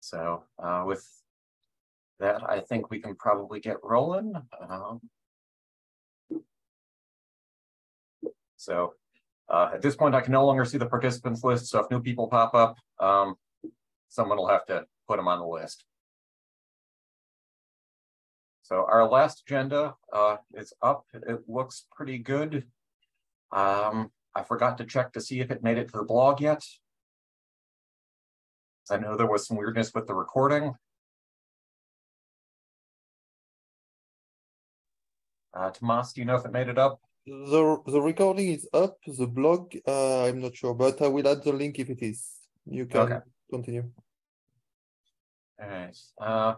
So uh, with that, I think we can probably get rolling. Um, so uh, at this point, I can no longer see the participants list. So if new people pop up, um, someone will have to put them on the list. So our last agenda uh, is up. It looks pretty good. Um, I forgot to check to see if it made it to the blog yet. I know there was some weirdness with the recording. Uh, Tomas, do you know if it made it up? The the recording is up. The blog, uh, I'm not sure, but I will add the link if it is. You can okay. continue. All right. Uh,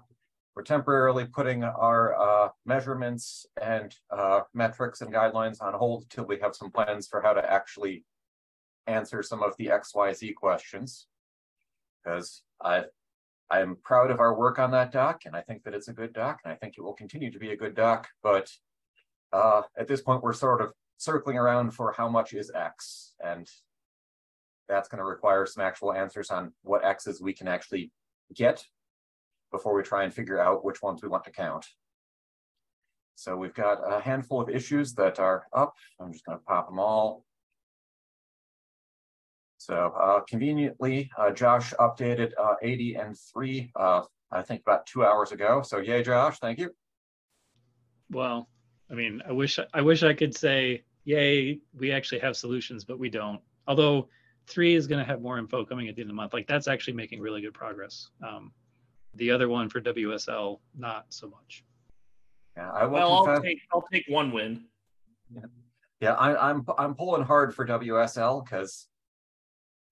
we're temporarily putting our uh, measurements and uh, metrics and guidelines on hold until we have some plans for how to actually answer some of the XYZ questions. Because I, I'm proud of our work on that doc, and I think that it's a good doc, and I think it will continue to be a good doc. But uh, at this point, we're sort of circling around for how much is X, and that's going to require some actual answers on what X's we can actually get before we try and figure out which ones we want to count. So we've got a handful of issues that are up. I'm just going to pop them all. So uh, conveniently, uh, Josh updated uh, 80 and 3, uh, I think about two hours ago. So yay, Josh, thank you. Well, I mean, I wish I wish I could say, yay, we actually have solutions, but we don't. Although three is going to have more info coming at the end of the month. Like that's actually making really good progress. Um, the other one for WSL, not so much. Yeah, I will well, I'll take I'll take one win. Yeah, yeah I, I'm I'm pulling hard for WSL because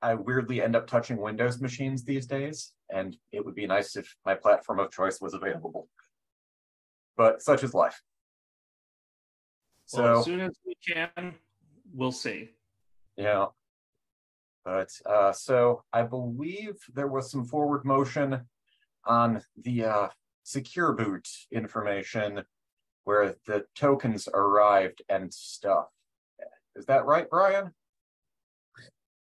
I weirdly end up touching Windows machines these days, and it would be nice if my platform of choice was available. But such is life. So well, as soon as we can, we'll see. Yeah. But uh, so I believe there was some forward motion on the uh, secure boot information where the tokens arrived and stuff. Is that right, Brian?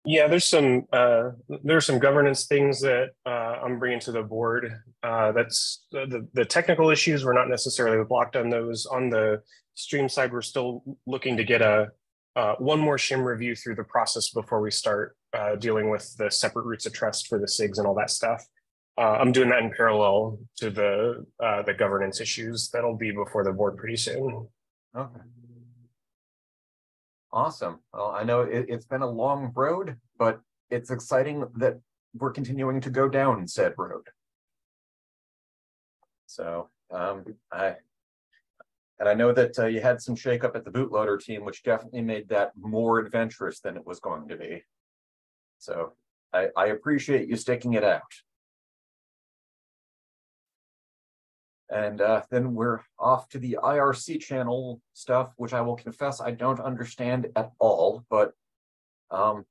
Yeah, there's some uh, there's some governance things that uh, I'm bringing to the board. Uh, that's the the technical issues. We're not necessarily blocked on those. On the stream side, we're still looking to get a uh, one more shim review through the process before we start uh, dealing with the separate roots of trust for the SIGs and all that stuff. Uh, I'm doing that in parallel to the uh, the governance issues that'll be before the board pretty soon. Okay. Awesome. Well, I know it, it's been a long road, but it's exciting that we're continuing to go down said road. So um, I and I know that uh, you had some shakeup at the bootloader team, which definitely made that more adventurous than it was going to be. So I, I appreciate you sticking it out. And uh, then we're off to the IRC channel stuff, which I will confess I don't understand at all, but um,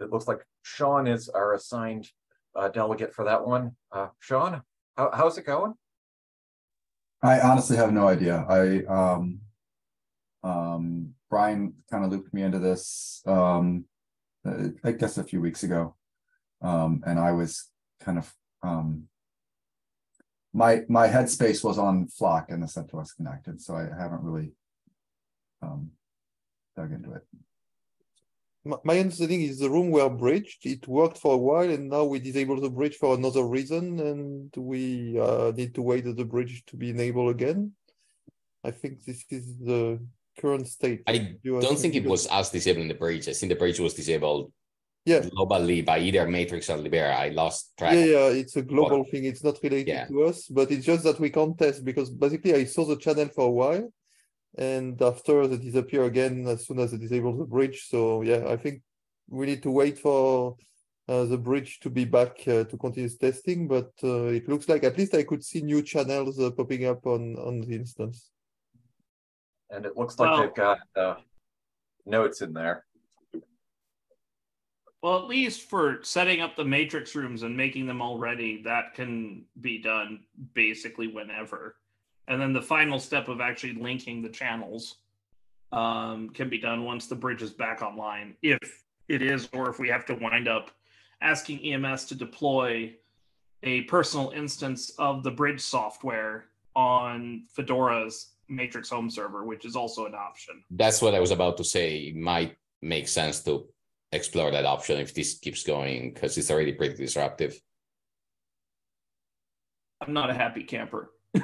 it looks like Sean is our assigned uh, delegate for that one. Uh, Sean, how, how's it going? I honestly have no idea. I um, um, Brian kind of looped me into this, um, I guess a few weeks ago, um, and I was kind of um, my my headspace was on Flock and the CentOS connected, so I haven't really um, dug into it. My understanding is the room were bridged. It worked for a while, and now we disable the bridge for another reason, and we uh, need to wait for the bridge to be enabled again. I think this is the current state. I don't think it was us disabling the bridge. I think the bridge was disabled yeah. Globally by either matrix or libera. I lost track. Yeah yeah it's a global what? thing. It's not related yeah. to us but it's just that we can't test because basically i saw the channel for a while and after they disappear again as soon as they disable the bridge. So yeah i think we need to wait for uh, the bridge to be back uh, to continuous testing but uh, it looks like at least i could see new channels uh, popping up on on the instance. And it looks like well, they've got uh, notes in there well, at least for setting up the matrix rooms and making them all ready, that can be done basically whenever. And then the final step of actually linking the channels um, can be done once the bridge is back online, if it is, or if we have to wind up asking EMS to deploy a personal instance of the bridge software on Fedora's Matrix home server, which is also an option. That's what I was about to say. It might make sense to explore that option if this keeps going because it's already pretty disruptive. I'm not a happy camper.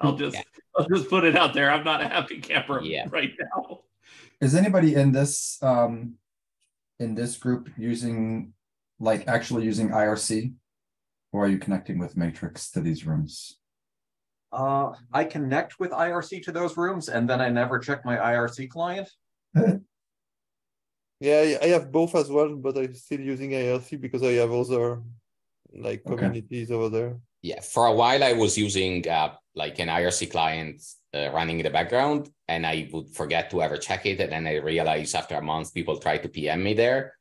I'll just yeah. I'll just put it out there. I'm not a happy camper yeah. right now. Is anybody in this um in this group using like actually using IRC? Or are you connecting with Matrix to these rooms? Uh, I connect with IRC to those rooms and then I never check my IRC client. yeah, I have both as well, but I'm still using IRC because I have other like communities okay. over there. Yeah, for a while I was using uh, like an IRC client uh, running in the background, and I would forget to ever check it, and then I realized after a month people tried to PM me there,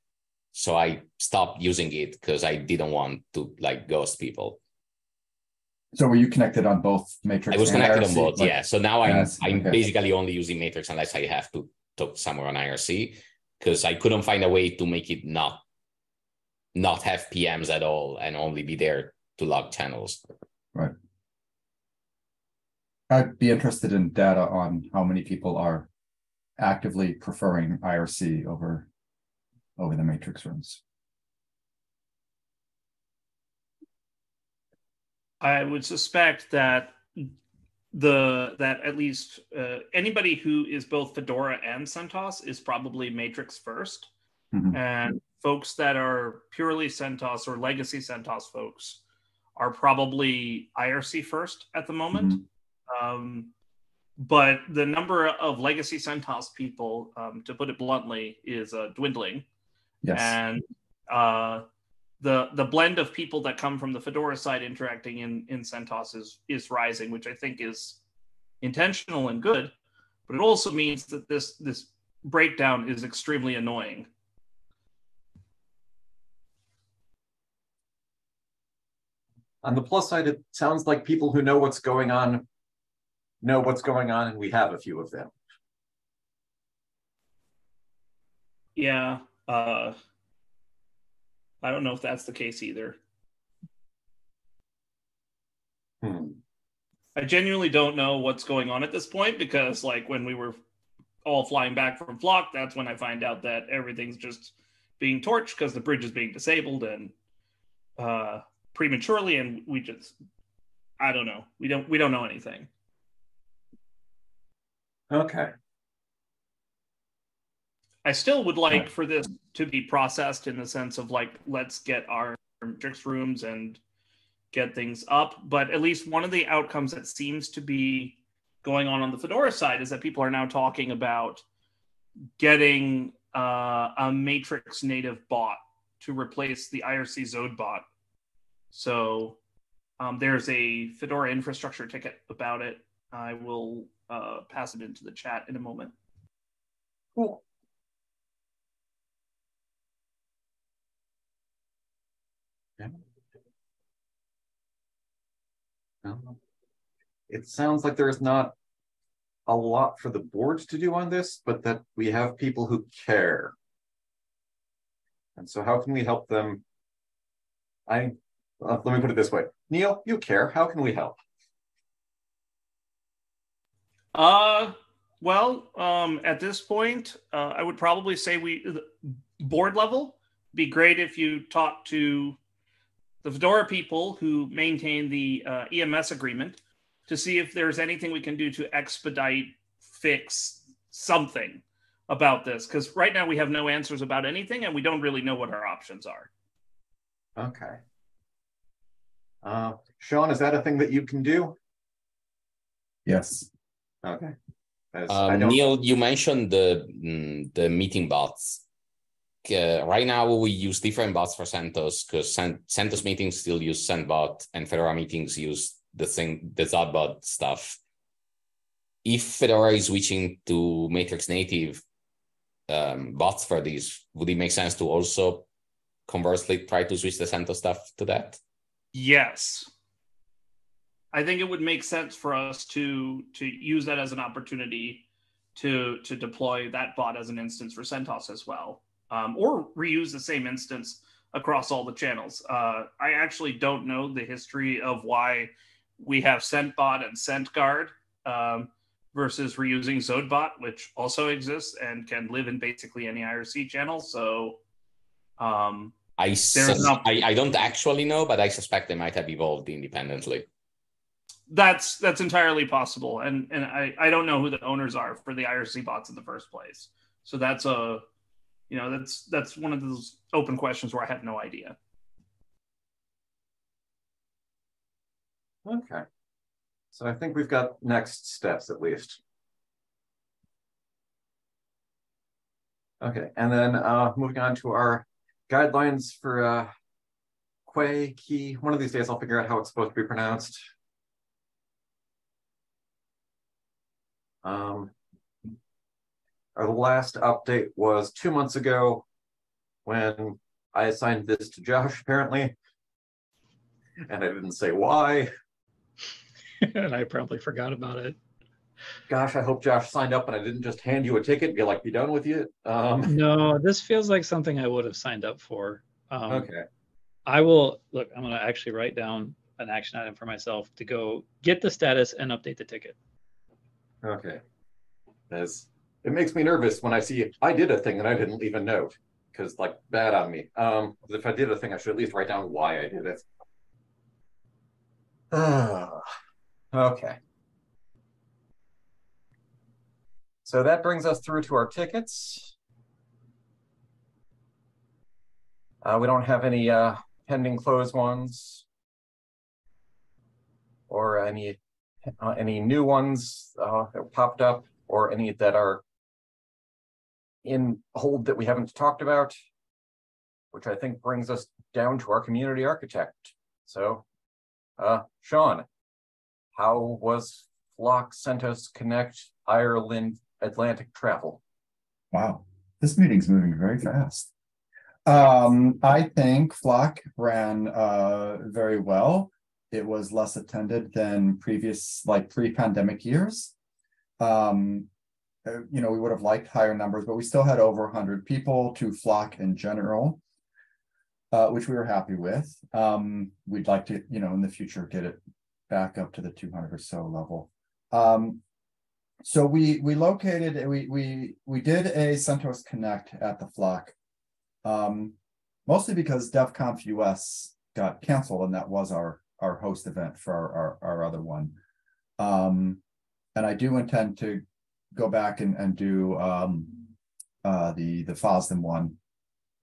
so I stopped using it because I didn't want to like ghost people. So were you connected on both Matrix? I was connected IRC? on both, like, yeah. So now I'm yes, I'm okay. basically only using Matrix unless I have to talk somewhere on IRC because I couldn't find a way to make it not not have PMs at all and only be there to log channels. Right. I'd be interested in data on how many people are actively preferring IRC over over the matrix rooms. I would suspect that the that at least uh, anybody who is both Fedora and CentOS is probably Matrix 1st mm-hmm. and folks that are purely CentOS or legacy CentOS folks are probably IRC first at the moment. Mm-hmm. Um, but the number of legacy CentOS people, um, to put it bluntly, is uh, dwindling. Yes. And uh, the the blend of people that come from the Fedora side interacting in in CentOS is is rising, which I think is intentional and good. But it also means that this this breakdown is extremely annoying. On the plus side, it sounds like people who know what's going on know what's going on, and we have a few of them. Yeah. Uh, I don't know if that's the case either. Hmm. I genuinely don't know what's going on at this point because, like, when we were all flying back from Flock, that's when I find out that everything's just being torched because the bridge is being disabled and uh, prematurely, and we just, I don't know. We don't, we don't know anything. Okay. I still would like for this to be processed in the sense of like, let's get our matrix rooms and get things up. But at least one of the outcomes that seems to be going on on the Fedora side is that people are now talking about getting uh, a matrix native bot to replace the IRC Zodbot. So um, there's a Fedora infrastructure ticket about it. I will uh, pass it into the chat in a moment. Cool. It sounds like there is not a lot for the board to do on this, but that we have people who care. And so how can we help them? I uh, let me put it this way. Neil, you care. How can we help? Uh well, um, at this point, uh, I would probably say we board level be great if you talk to the Fedora people who maintain the uh, EMS agreement to see if there's anything we can do to expedite, fix something about this. Because right now we have no answers about anything and we don't really know what our options are. Okay. Uh, Sean, is that a thing that you can do? Yes. Okay. Um, Neil, you mentioned the mm, the meeting bots uh, right now we use different bots for CentOS because CentOS meetings still use CentBot and Fedora meetings use the thing the Zodbot stuff. If Fedora is switching to Matrix native um, bots for these, would it make sense to also conversely try to switch the CentOS stuff to that? Yes. I think it would make sense for us to to use that as an opportunity to to deploy that bot as an instance for CentOS as well um, or reuse the same instance across all the channels. Uh, I actually don't know the history of why we have CentBot and CentGuard um, versus reusing Zodbot, which also exists and can live in basically any IRC channel. So um, I, sus- I, I don't actually know, but I suspect they might have evolved independently. That's that's entirely possible, and and I I don't know who the owners are for the IRC bots in the first place. So that's a, you know, that's that's one of those open questions where I have no idea. Okay. So I think we've got next steps at least. Okay, and then uh, moving on to our guidelines for uh, Quay Key. One of these days I'll figure out how it's supposed to be pronounced. Um, our last update was two months ago when I assigned this to Josh, apparently, and I didn't say why. and I probably forgot about it. Gosh, I hope Josh signed up and I didn't just hand you a ticket and be like, be done with you. Um, no, this feels like something I would have signed up for. Um, okay. I will look, I'm going to actually write down an action item for myself to go get the status and update the ticket. Okay. As it makes me nervous when I see I did a thing and I didn't leave a note because like bad on me. Um, if I did a thing, I should at least write down why I did it. okay. So that brings us through to our tickets. Uh, we don't have any uh, pending closed ones or any uh, any new ones uh, that popped up or any that are in hold that we haven't talked about, which I think brings us down to our community architect. So, uh, Sean, how was Flock CentOS Connect Ireland Atlantic travel? Wow, this meeting's moving very fast. Um, I think Flock ran uh, very well. It was less attended than previous, like pre-pandemic years. Um, uh, you know, we would have liked higher numbers, but we still had over 100 people to flock in general, uh, which we were happy with. Um, we'd like to, you know, in the future, get it back up to the 200 or so level. Um, so we we located we we we did a CentOS Connect at the flock, um, mostly because DevConf US got canceled, and that was our our host event for our our, our other one. Um, and I do intend to go back and, and do um, uh, the the FOSDEM one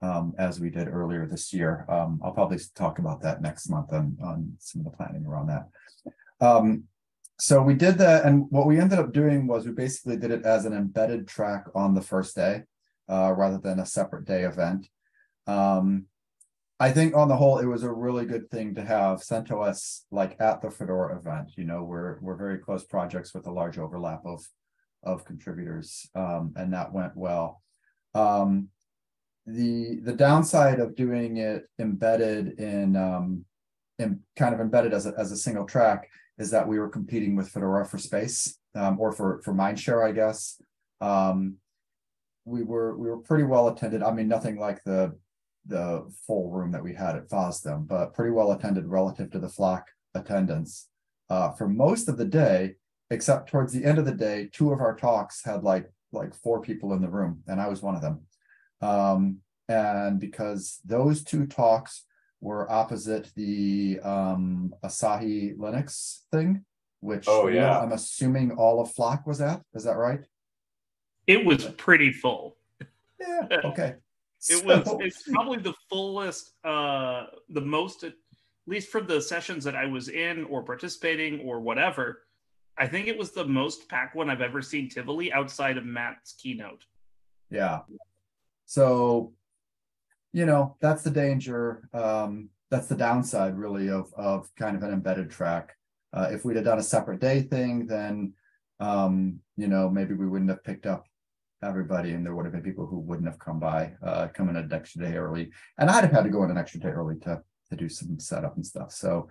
um, as we did earlier this year. Um, I'll probably talk about that next month on on some of the planning around that. Um, so we did that, and what we ended up doing was we basically did it as an embedded track on the first day, uh, rather than a separate day event. Um, I think on the whole, it was a really good thing to have CentOS like at the Fedora event. You know, we're we're very close projects with a large overlap of of contributors, um, and that went well. Um, the the downside of doing it embedded in, um, in kind of embedded as a, as a single track is that we were competing with Fedora for space um, or for for mindshare, I guess. Um, we were we were pretty well attended. I mean, nothing like the the full room that we had at FOSDEM, but pretty well attended relative to the flock attendance. Uh, for most of the day, except towards the end of the day, two of our talks had like like four people in the room, and I was one of them. Um, and because those two talks were opposite the um, Asahi Linux thing, which oh yeah, I'm assuming all of Flock was at. Is that right? It was pretty full. Yeah. Okay. it so... was. It's probably the fullest, uh, the most, at least for the sessions that I was in or participating or whatever I think it was the most packed one I've ever seen Tivoli outside of Matt's keynote. Yeah. So, you know, that's the danger. Um, that's the downside, really, of of kind of an embedded track. Uh, if we'd have done a separate day thing, then um, you know, maybe we wouldn't have picked up everybody, and there would have been people who wouldn't have come by, uh, come in an extra day early, and I'd have had to go in an extra day early to to do some setup and stuff. So,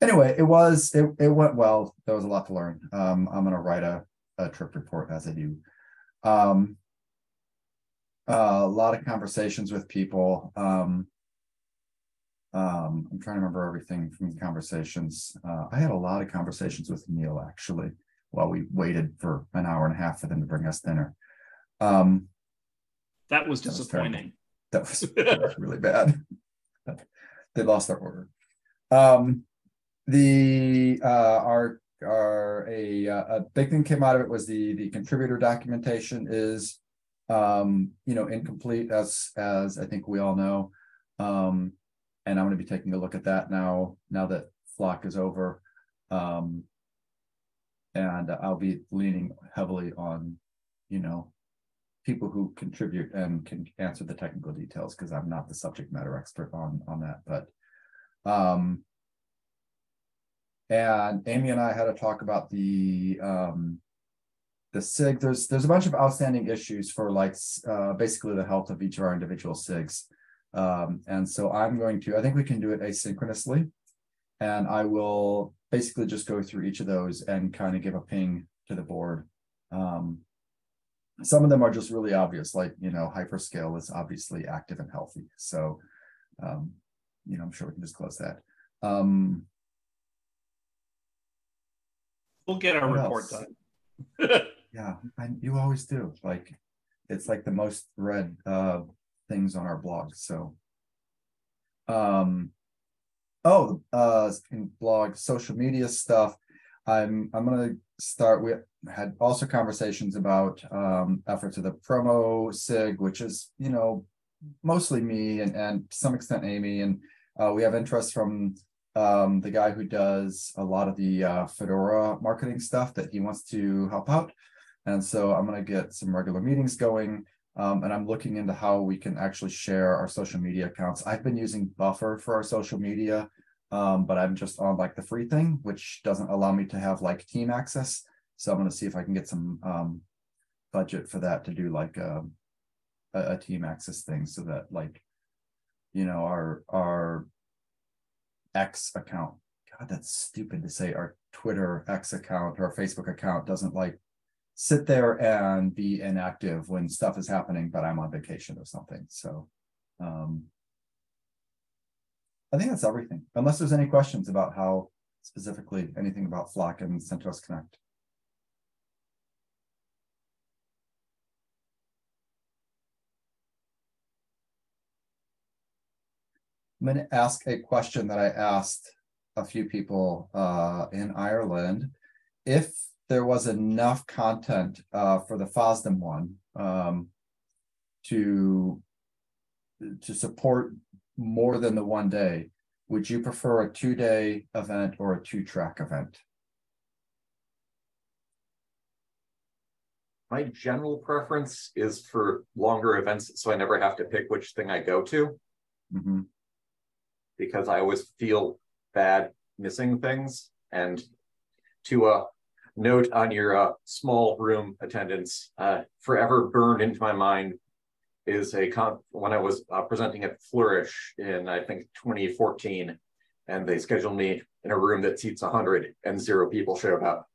anyway, it was it, it went well. There was a lot to learn. Um, I'm gonna write a, a trip report as I do. Um, uh, a lot of conversations with people. Um, um, I'm trying to remember everything from the conversations. Uh, I had a lot of conversations with Neil actually while we waited for an hour and a half for them to bring us dinner. Um, that was disappointing. That was, that was really bad. they lost their order. Um, the uh, our our a a big thing came out of it was the the contributor documentation is um, you know incomplete as as I think we all know. Um, and I'm going to be taking a look at that now now that Flock is over. Um, and I'll be leaning heavily on, you know, people who contribute and can answer the technical details because I'm not the subject matter expert on on that. But um and Amy and I had a talk about the um the SIG. There's there's a bunch of outstanding issues for like uh basically the health of each of our individual SIGs. Um, and so I'm going to, I think we can do it asynchronously. And I will basically just go through each of those and kind of give a ping to the board. Um, some of them are just really obvious, like, you know, hyperscale is obviously active and healthy. So, um, you know, I'm sure we can just close that. Um, we'll get our report else? done. yeah, I, you always do. Like, it's like the most read uh, things on our blog. So, um, oh, uh, in blog social media stuff. I'm I'm gonna start. We had also conversations about um, efforts of the promo sig, which is you know mostly me and and to some extent Amy, and uh, we have interest from um, the guy who does a lot of the uh, Fedora marketing stuff that he wants to help out. And so I'm going to get some regular meetings going. Um, and I'm looking into how we can actually share our social media accounts. I've been using Buffer for our social media, um, but I'm just on like the free thing, which doesn't allow me to have like team access. So I'm going to see if I can get some um, budget for that to do like um, a, a team access thing, so that like, you know, our our X account. God, that's stupid to say. Our Twitter X account or Facebook account doesn't like sit there and be inactive when stuff is happening, but I'm on vacation or something. So um, I think that's everything, unless there's any questions about how specifically anything about Flock and CentOS Connect. I'm going to ask a question that I asked a few people uh, in Ireland. If there was enough content uh, for the FOSDEM one um, to to support more than the one day, would you prefer a two day event or a two track event? My general preference is for longer events, so I never have to pick which thing I go to. Mm-hmm. Because I always feel bad missing things. And to uh, note on your uh, small room attendance, uh, forever burned into my mind is a con- when I was uh, presenting at Flourish in I think 2014, and they scheduled me in a room that seats 100, and zero people showed up.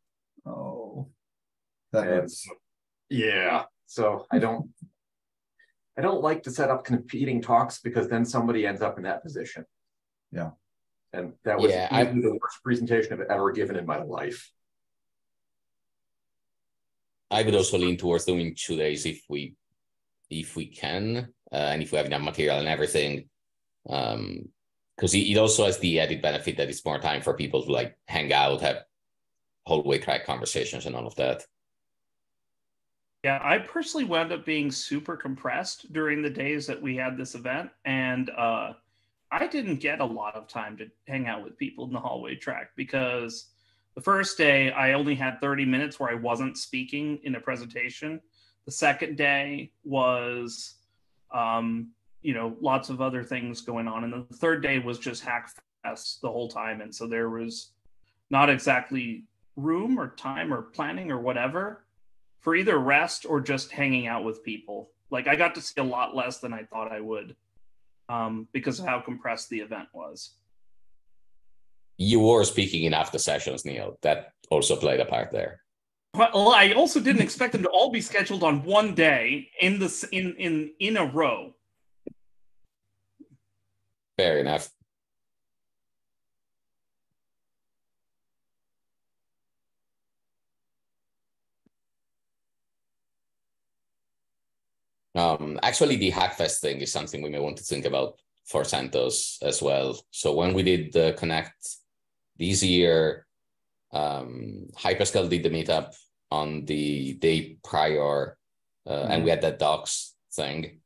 Oh, that and, yeah. So I don't, I don't like to set up competing talks because then somebody ends up in that position. Yeah, and that was yeah, I, the worst presentation I've ever given in my life. I would also lean towards doing two days if we if we can uh, and if we have enough material and everything. Um, because it, it also has the added benefit that it's more time for people to like hang out, have hallway track conversations, and all of that. Yeah, I personally wound up being super compressed during the days that we had this event, and uh, I didn't get a lot of time to hang out with people in the hallway track because the first day, I only had 30 minutes where I wasn't speaking in a presentation. The second day was, um, you know, lots of other things going on. And the third day was just hack fest the whole time. And so there was not exactly room or time or planning or whatever for either rest or just hanging out with people. Like I got to see a lot less than I thought I would um, because of how compressed the event was you were speaking in after sessions, Neil. That also played a part there. Well, I also didn't expect them to all be scheduled on one day in the in in in a row. Fair enough. Um, actually, the Hackfest thing is something we may want to think about for CentOS as well. So when we did the Connect this year, um, Hyperscale did the meetup on the day prior, uh, mm-hmm. and we had that docs thing.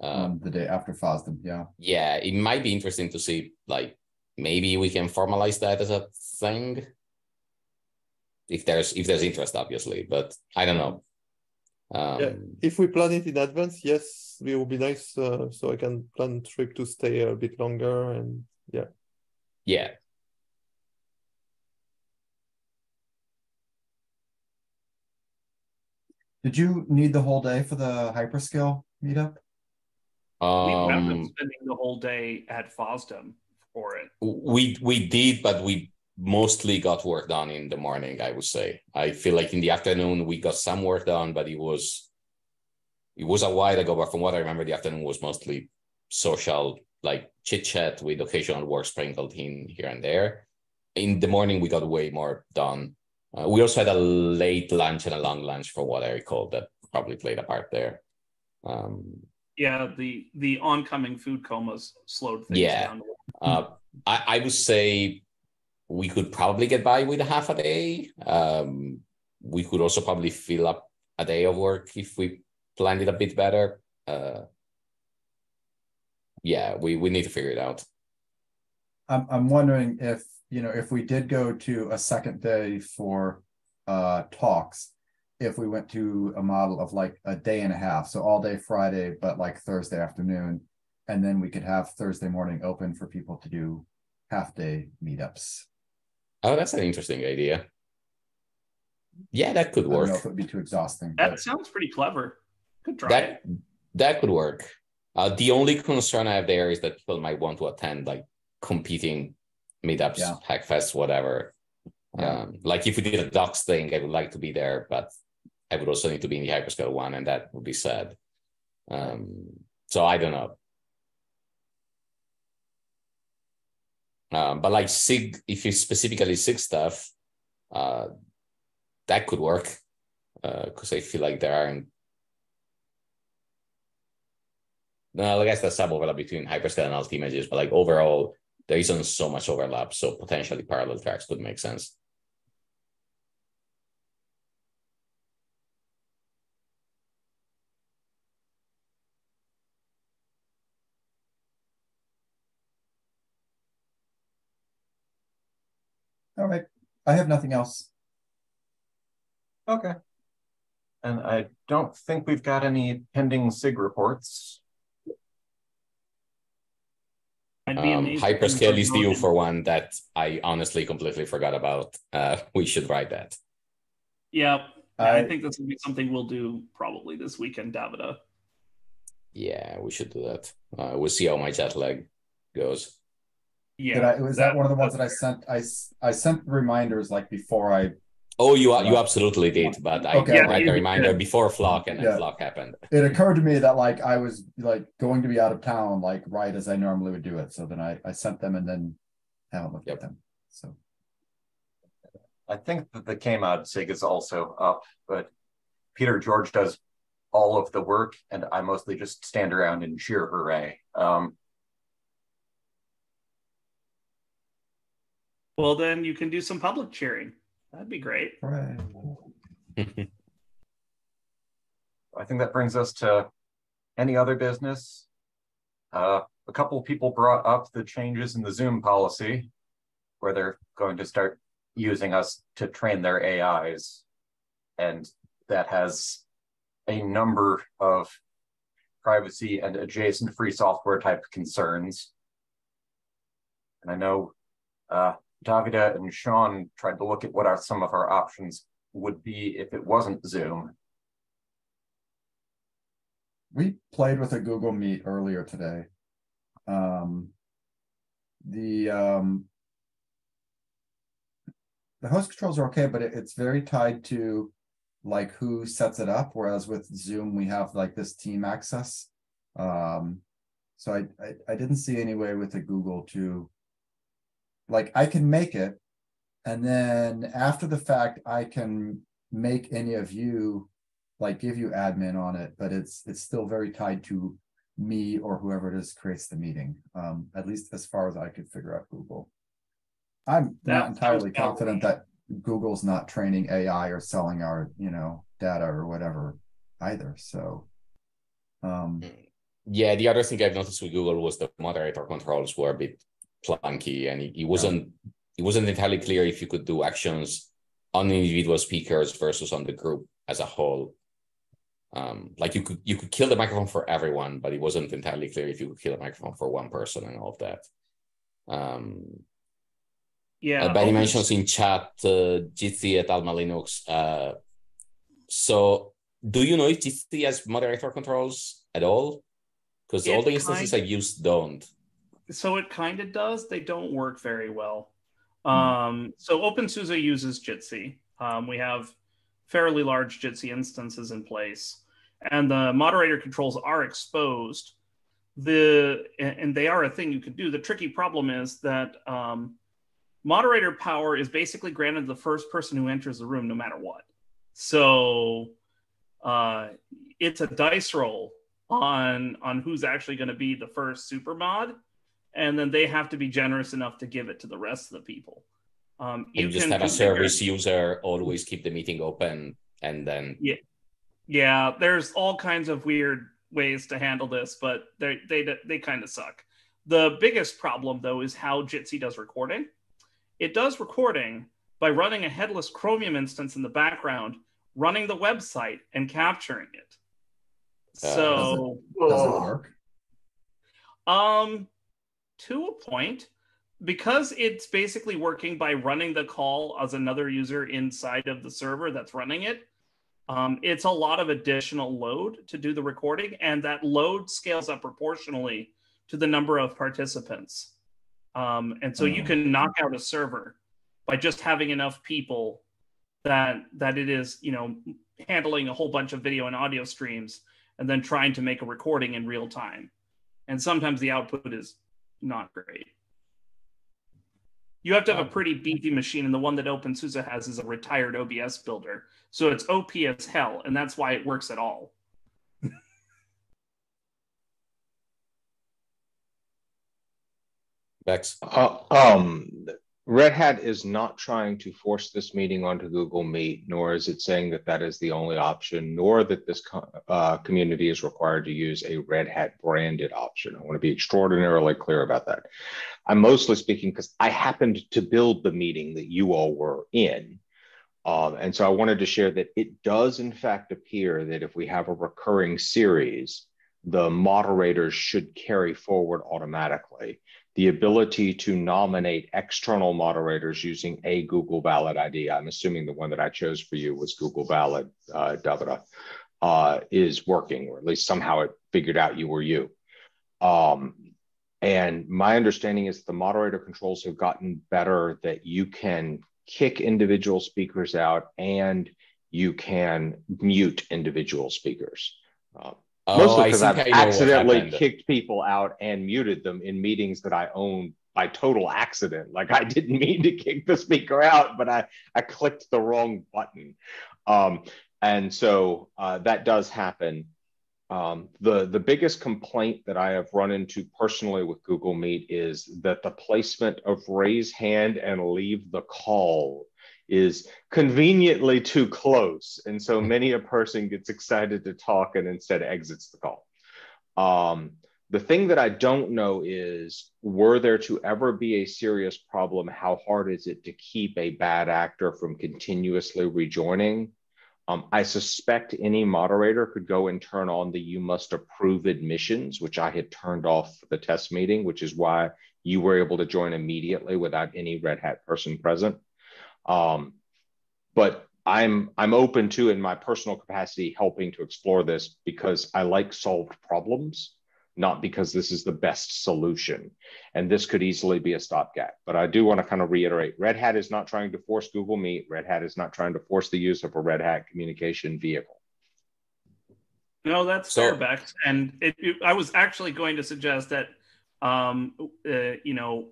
Um, the day after FOSDEM, yeah. Yeah, it might be interesting to see, like, maybe we can formalize that as a thing if there's if there's interest obviously but i don't know um, yeah, if we plan it in advance yes it would be nice uh, so i can plan trip to stay a bit longer and yeah. Yeah. Did you need the whole day for the hyperscale meetup? Um, we wound up spending the whole day at fosdem for it. we we did but we mostly got work done in the morning i would say. I feel like in the afternoon we got some work done but it was it was a while ago but from what i remember the afternoon was mostly social like chit chat with occasional work sprinkled in here and there. In the morning we got way more done. Uh, we also had a late lunch and a long lunch for what i recall that probably played a part there. Um, yeah the the oncoming food comas slowed things yeah. down uh, I, I would say we could probably get by with half a day. Um, we could also probably fill up a day of work if we planned it a bit better. Uh, yeah, we, we need to figure it out. I'm I'm wondering if you know if we did go to a second day for uh, talks, if we went to a model of like a day and a half, so all day Friday, but like Thursday afternoon, and then we could have Thursday morning open for people to do half day meetups. Oh, that's an interesting idea. Yeah, that could work. I don't know if it would be too exhausting. That but... sounds pretty clever. Could try that, it. That could work. Uh, the only concern I have there is that people might want to attend like competing meetups, yeah. hackfests, whatever. Yeah. Um, like if we did a docs thing, I would like to be there, but I would also need to be in the hyperscale one, and that would be sad. Um, so I don't know. Um, but like SIG, if you specifically SIG stuff, uh, that could work because uh, I feel like there aren't. No, I guess there's some overlap between hyperscale and alt images, but like overall, there isn't so much overlap. So potentially parallel tracks could make sense. All right. I have nothing else. Okay. And I don't think we've got any pending SIG reports. Um, hyperscale is due for one that I honestly completely forgot about. Uh, we should write that. Yeah, I, I think this will be something we'll do probably this weekend, Davide. Yeah, we should do that. Uh, we'll see how my jet lag goes. Yeah. Did I, was that, that one of the ones that I sent? I, I sent reminders like before I. Oh, you you absolutely did, but I okay. got a reminder before Flock, and then yeah. Flock happened. It occurred to me that like I was like going to be out of town, like right as I normally would do it. So then I I sent them and then haven't looked yep. at them. So. I think that the Kmods SIG is also up, but Peter Georg does all of the work, and I mostly just stand around and cheer hooray. Um, Well, then you can do some public cheering. That'd be great. Right. I think that brings us to any other business. Uh, a couple of people brought up the changes in the Zoom policy, where they're going to start using us to train their AIs. And that has a number of privacy and adjacent free software type concerns. And I know uh, Davide and Sean tried to look at what are some of our options would be if it wasn't Zoom. We played with a Google Meet earlier today. Um, the um, the host controls are okay, but it, it's very tied to like who sets it up. Whereas with Zoom, we have like this team access. Um, so I, I I didn't see any way with the Google to like I can make it, and then after the fact, I can make any of you like give you admin on it, but it's it's still very tied to me or whoever it is creates the meeting. Um, at least as far as I could figure out Google. I'm That not entirely sounds confident that Google's not training AI or selling our, you know, data or whatever either. So um Yeah, the other thing I've noticed with Google was the moderator controls were a bit clunky, and it, it wasn't it wasn't entirely clear if you could do actions on individual speakers versus on the group as a whole. Um, like you could you could kill the microphone for everyone, but it wasn't entirely clear if you could kill a microphone for one person and all of that. Um, Yeah. uh, Benny mentions in chat uh, Jitsi at Alma Linux. Uh, so, do you know if Jitsi has moderator controls at all? Because all the instances kind- I've used don't. So it kind of does. They don't work very well. Hmm. Um, so OpenSUSE uses Jitsi. Um, we have fairly large Jitsi instances in place, and the moderator controls are exposed. The and they are a thing you can do. The tricky problem is that um, moderator power is basically granted the first person who enters the room, no matter what. So uh, it's a dice roll on on who's actually going to be the first super mod and then they have to be generous enough to give it to the rest of the people. Um, You, just can have a configure- service user always keep the meeting open, and then Yeah, yeah. there's all kinds of weird ways to handle this, but they they they kind of suck. The biggest problem though is how Jitsi does recording. It does recording by running a headless Chromium instance in the background, running the website and capturing it. Uh, So does it work? Um, to a point, because it's basically working by running the call as another user inside of the server that's running it. Um, it's a lot of additional load to do the recording, and that load scales up proportionally to the number of participants. Um, and so you Oh. can knock out a server by just having enough people that that it is, you know, handling a whole bunch of video and audio streams, and then trying to make a recording in real time and sometimes the output is not great. You have to have a pretty beefy machine, and the one that OpenSUSE has is a retired OBS builder, so it's OP as hell, and that's why it works at all. Bex. Uh, um, Red Hat is not trying to force this meeting onto Google Meet, nor is it saying that that is the only option, nor that this uh, community is required to use a Red Hat branded option. I want to be extraordinarily clear about that. I'm mostly speaking because I happened to build the meeting that you all were in. Um, and so I wanted to share that it does, in fact, appear that if we have a recurring series, the moderators should carry forward automatically the ability to nominate external moderators using a Google Valid ID. I'm assuming the one that I chose for you was Google Valid, uh, Davide, uh, is working, or at least somehow it figured out you were you. Um, and my understanding is the moderator controls have gotten better that you can kick individual speakers out and you can mute individual speakers. Uh, Oh, Mostly because I've I know what accidentally kicked people out and muted them in meetings that I own by total accident. Like I didn't mean to kick the speaker out, but I, I clicked the wrong button. Um, and so uh, that does happen. Um, the, the biggest complaint that I have run into personally with Google Meet is that the placement of raise hand and leave the call is conveniently too close. And so many a person gets excited to talk and instead exits the call. Um, the thing that I don't know is were there to ever be a serious problem, how hard is it to keep a bad actor from continuously rejoining? Um, I suspect any moderator could go and turn on the you must approve admissions, which I had turned off for the test meeting, which is why you were able to join immediately without any Red Hat person present. Um, but I'm I'm open to in my personal capacity helping to explore this because I like solved problems, not because this is the best solution. And this could easily be a stopgap. But I do want to kind of reiterate Red Hat is not trying to force Google Meet. Red Hat is not trying to force the use of a Red Hat communication vehicle. No, that's So- fair, Bex. And it, it- I was actually going to suggest that, um, uh, you know,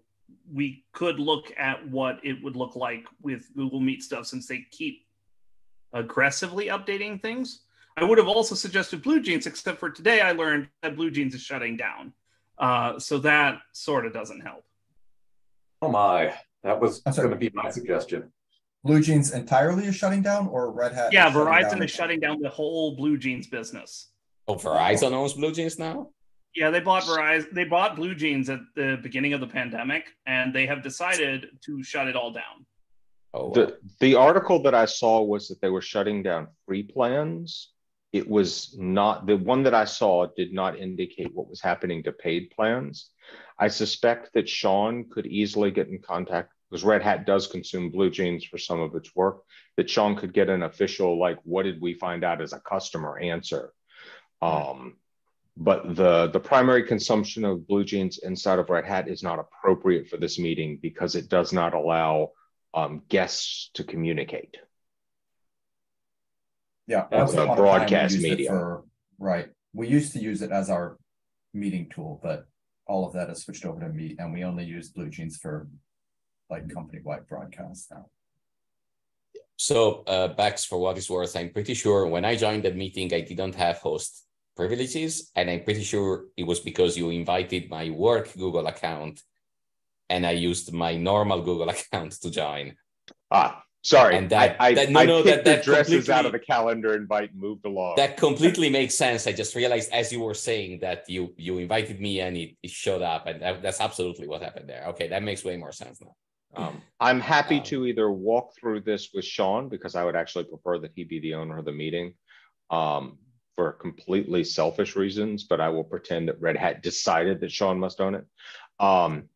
we could look at what it would look like with Google Meet stuff since they keep aggressively updating things. I would have also suggested Blue Jeans, except for today I learned that Blue Jeans is shutting down. Uh, so that sort of doesn't help. Oh my, that was going to be my suggestion. Blue Jeans entirely is shutting down, or Red Hat? Yeah, is Verizon is shutting down the whole Blue Jeans business. Oh, Verizon owns Blue Jeans now. Yeah, they bought Verizon. They bought Blue Jeans at the beginning of the pandemic, and they have decided to shut it all down. Oh, wow. the the article that I saw was that they were shutting down free plans. It was not the one that I saw did not indicate what was happening to paid plans. I suspect that Sean could easily get in contact because Red Hat does consume Blue Jeans for some of its work. That Sean could get an official like, what did we find out as a customer answer? Um, but the the primary consumption of Blue Jeans inside of Red Hat is not appropriate for this meeting because it does not allow um, guests to communicate. Yeah, that's a broadcast media. For, right. We used to use it as our meeting tool, but all of that has switched over to Meet, and we only use Blue Jeans for like company-wide broadcasts now. So, uh, Bex, for what it's worth, I'm pretty sure when I joined the meeting, I didn't have host privileges, and I'm pretty sure it was because you invited my work Google account and I used my normal Google account to join. Ah, sorry. And that, I, that, no, I no, that, that addresses out of the calendar invite moved along. That completely makes sense. I just realized as you were saying that you you invited me and it, it showed up, and that, that's absolutely what happened there. Okay, that makes way more sense now. Um, I'm happy um, to either walk through this with Sean because I would actually prefer that he be the owner of the meeting um, for completely selfish reasons, but I will pretend that Red Hat decided that Sean must own it. Um,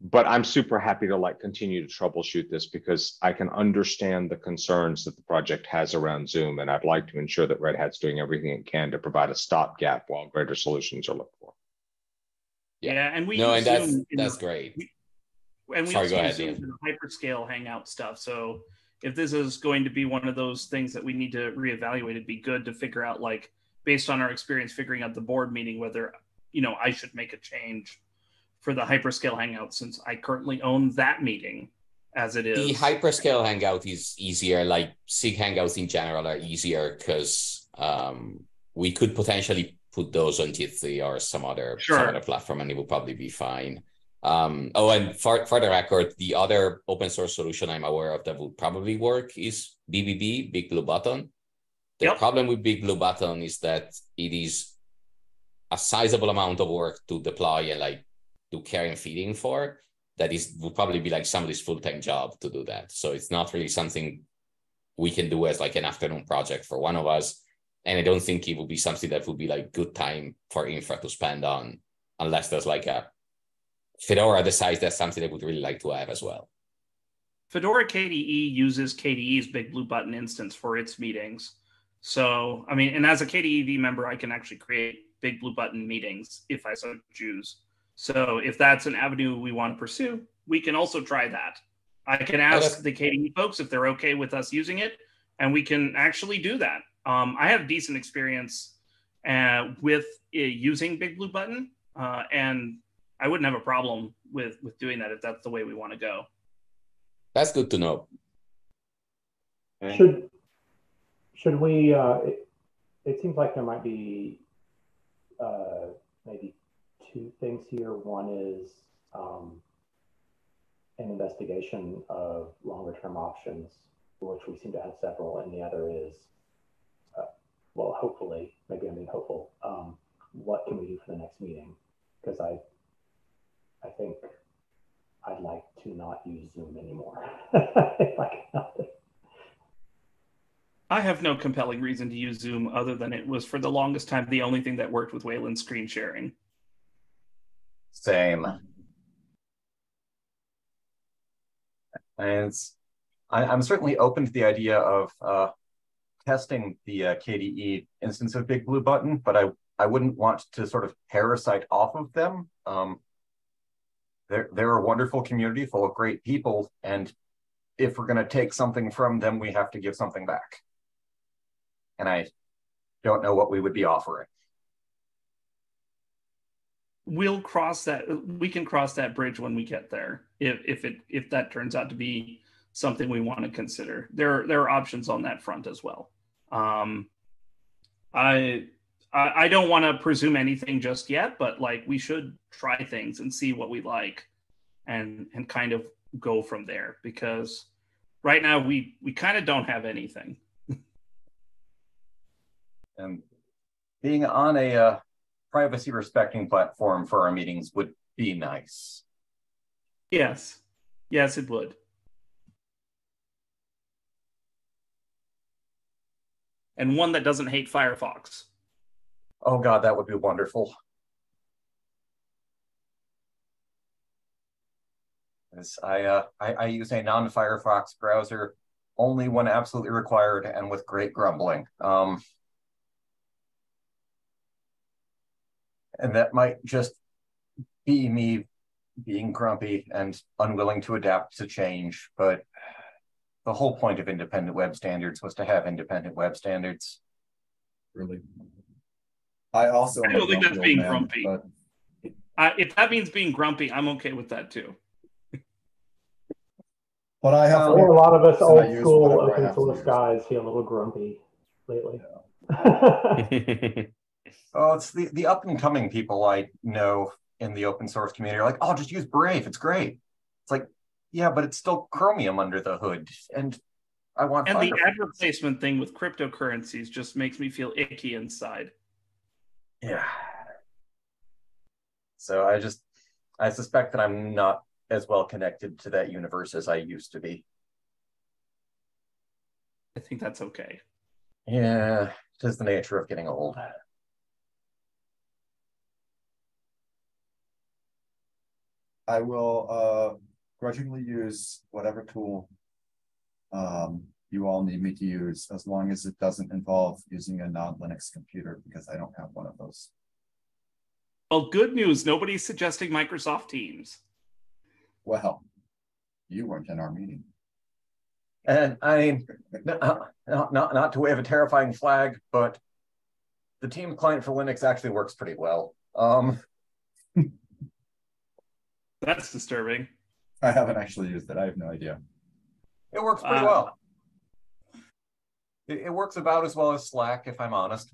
but I'm super happy to like continue to troubleshoot this because I can understand the concerns that the project has around Zoom, and I'd like to ensure that Red Hat's doing everything it can to provide a stopgap while greater solutions are looked for. Yeah, yeah and we no, and that's Zoom, that's great. We, and we Sorry, also use Zoom for the hyperscale hangout stuff. So if this is going to be one of those things that we need to reevaluate, it'd be good to figure out, like, based on our experience figuring out the board meeting, whether you know I should make a change for the hyperscale hangout since I currently own that meeting as it is. The hyperscale hangout is easier, like SIG hangouts in general are easier because um, we could potentially put those on Jitsi or some other, sure. some other platform and it would probably be fine. Um, oh, and for, for the record, the other open source solution I'm aware of that would probably work is BBB, Big Blue Button. The yep. problem with Big Blue Button is that it is a sizable amount of work to deploy and like do care and feeding for that is would probably be like somebody's full-time job to do that. So it's not really something we can do as like an afternoon project for one of us. And i don't think it would be something that would be like good time for infra to spend on unless there's like a fedora decides that's something they would really like to have as well. Fedora kde uses kde's big blue button instance for its meetings so i mean and as a KDE e.V. member i can actually create big blue button meetings if i so choose so if that's an avenue we want to pursue, we can also try that. I can ask the KDE folks if they're okay with us using it, and we can actually do that. Um, I have decent experience uh, with uh, using Big Blue Button, uh, and I wouldn't have a problem with with doing that if that's the way we want to go. That's good to know. Should should we? Uh, it, it seems like there might be uh, maybe two things here. One is um, an investigation of longer term options, which we seem to have several, and the other is, uh, well, hopefully, maybe I'm being hopeful. Um, what can we do for the next meeting? Because I, I think I'd like to not use Zoom anymore. if I can help it. I have no compelling reason to use Zoom other than it was for the longest time the only thing that worked with Wayland screen sharing. Same. And I, am certainly open to the idea of uh, testing the uh, KDE instance of Big Blue Button, but I, I wouldn't want to sort of parasite off of them. Um, they're, they're a wonderful community full of great people, and if we're going to take something from them, we have to give something back. And I don't know what we would be offering. We'll cross that we can cross that bridge when we get there if if it if that turns out to be something we want to consider. There there are options on that front as well. Um I I, I don't want to presume anything just yet, but like we should try things and see what we like, and and kind of go from there because right now we we kind of don't have anything. And being on a uh, privacy respecting platform for our meetings would be nice. Yes, yes, it would. And one that doesn't hate Firefox. Oh God, that would be wonderful. As I, uh, I, I use a non-Firefox browser only when absolutely required and with great grumbling. Um, and that might just be me being grumpy and unwilling to adapt to change, but the whole point of independent web standards was to have independent web standards. Really? I also. I don't think that's being man, grumpy. But... Uh, if that means being grumpy, I'm okay with that too. But I have. I think a lot of us old school open source guys feel a little grumpy lately. Yeah. oh, it's the, the up and coming people I know in the open source community are like, oh, just use Brave. It's great. It's like, yeah, but it's still Chromium under the hood. And I want. And the ad replacement thing with cryptocurrencies just makes me feel icky inside. Yeah. So I just I suspect that I'm not as well connected to that universe as I used to be. I think that's okay. Yeah, it is the nature of getting old. I will uh, grudgingly use whatever tool um, you all need me to use as long as it doesn't involve using a non-Linux computer because I don't have one of those. Well, good news. Nobody's suggesting Microsoft Teams. Well, you weren't in our meeting. And I mean, not, not, not to wave a terrifying flag, but the team client for Linux actually works pretty well. Um, That's disturbing. I haven't actually used it. I have no idea. It works pretty uh, well. It, it, works about as well as Slack, if I'm honest.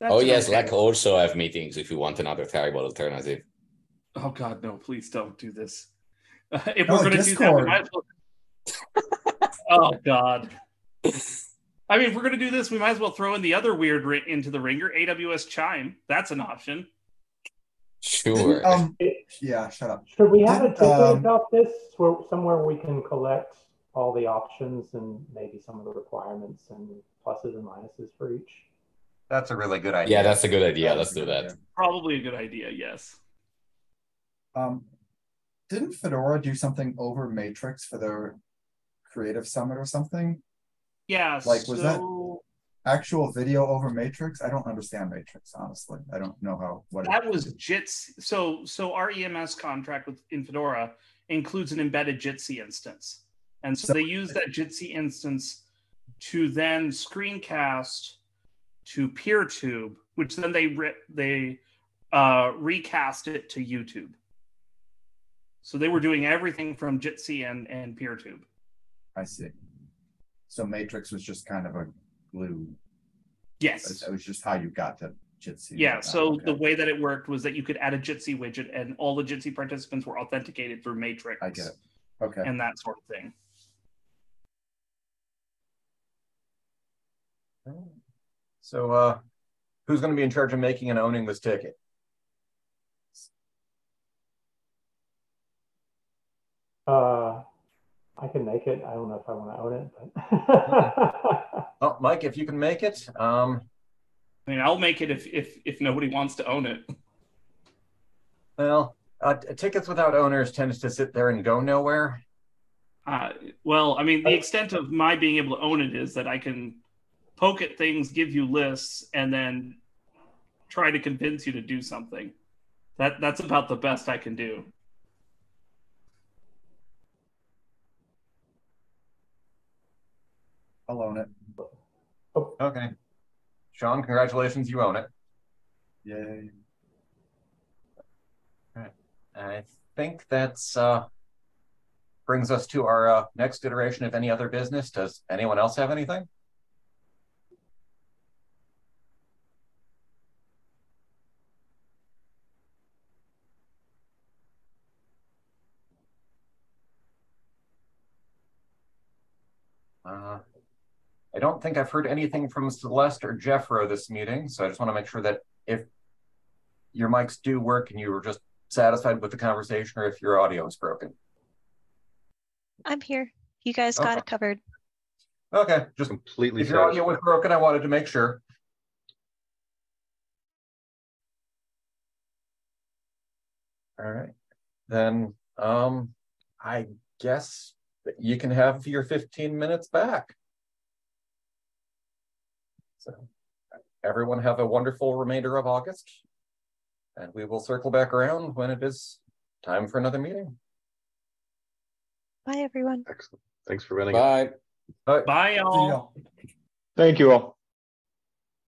That's oh yes, okay. Slack also have meetings if you want another terrible alternative. Oh God, no! Please don't do this. Uh, if we're oh, going to do that, we might as well. oh God. I mean, if we're going to do this, we might as well throw in the other weird ri- into the ringer. AWS Chime. That's an option. Sure. Um, yeah, shut up. Should we have a template um, about this where, somewhere we can collect all the options and maybe some of the requirements and pluses and minuses for each? That's a really good idea. Yeah, that's a good idea. Let's do that. Idea. Probably a good idea, yes. Um, didn't Fedora do something over Matrix for their creative summit or something? Yeah. Like, was so... that actual video over Matrix? I don't understand Matrix, honestly. I don't know how. What that was Jitsi. So, so our EMS contract with in Fedora includes an embedded Jitsi instance, and so, so they use that Jitsi instance to then screencast to PeerTube, which then they re- they uh, recast it to YouTube. So they were doing everything from Jitsi and and PeerTube. I see. So Matrix was just kind of a glue. Yes. It was just how you got to Jitsi. Yeah. So okay. the way that it worked was that you could add a Jitsi widget, and all the Jitsi participants were authenticated through Matrix. I get it. Okay. And that sort of thing. So, uh, who's going to be in charge of making and owning this ticket? Uh, I can make it. I don't know if I want to own it, but. oh, Mike, if you can make it, um, I mean, I'll make it if if if nobody wants to own it. Well, uh, tickets without owners tends to sit there and go nowhere. Uh, well, I mean, the extent of my being able to own it is that I can poke at things, give you lists, and then try to convince you to do something. That that's about the best I can do. I'll own it. Okay. Sean, congratulations, you own it. Yay. All right. I think that's uh brings us to our uh, next iteration of any other business. Does anyone else have anything? I don't think I've heard anything from Celeste or Jeffro this meeting, so I just want to make sure that if your mics do work and you were just satisfied with the conversation or if your audio is broken. I'm here. You guys got Okay. it covered. Okay, just Completely if your audio was broken, I wanted to make sure. All right, then, um, I guess that you can have your fifteen minutes back. So, everyone have a wonderful remainder of August. And we will circle back around when it is time for another meeting. Bye, everyone. Excellent. Thanks for running. it. Bye. Bye. Bye, y'all. Thank you all.